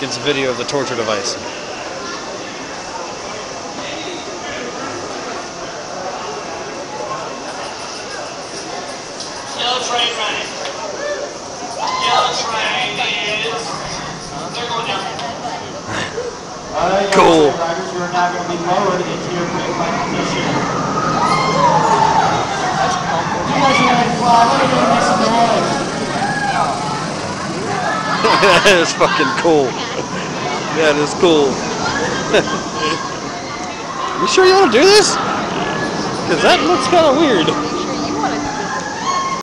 Gives a video of the torture device. Yellow train running. Yellow train is. They're going down. Uh, Cool. Riders, you are now going to be lowered into your brake-like position. You guys are going to fly. that is fucking cool. That is cool. you sure you want to do this? Because that looks kind of weird.